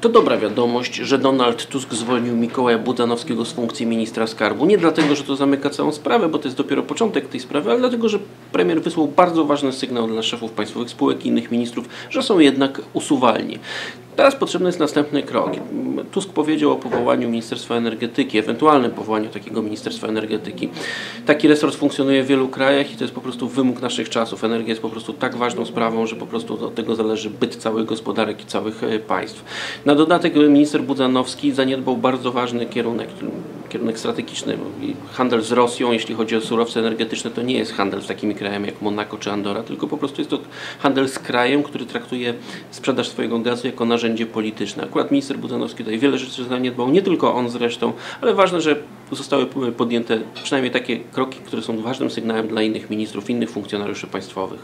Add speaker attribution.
Speaker 1: To dobra wiadomość, że Donald Tusk zwolnił Mikołaja Budanowskiego z funkcji ministra skarbu. Nie dlatego, że to zamyka całą sprawę, bo to jest dopiero początek tej sprawy, ale dlatego, że premier wysłał bardzo ważny sygnał dla szefów państwowych spółek i innych ministrów, że są jednak usuwalni. Teraz potrzebny jest następny krok. Tusk powiedział o powołaniu Ministerstwa Energetyki, ewentualnym powołaniu takiego Ministerstwa Energetyki. Taki resort funkcjonuje w wielu krajach i to jest po prostu wymóg naszych czasów. Energia jest po prostu tak ważną sprawą, że po prostu od tego zależy byt całych gospodarek i całych e, państw. Na dodatek minister Budzanowski zaniedbał bardzo ważny kierunek, kierunek strategiczny. Handel z Rosją, jeśli chodzi o surowce energetyczne, to nie jest handel z takimi krajami jak Monako czy Andora, tylko po prostu jest to handel z krajem, który traktuje sprzedaż swojego gazu jako narzędzie polityczne. Akurat minister Budzanowski tutaj wiele rzeczy zaniedbał, nie tylko on zresztą, ale ważne, że zostały podjęte przynajmniej takie kroki, które są ważnym sygnałem dla innych ministrów, innych funkcjonariuszy państwowych.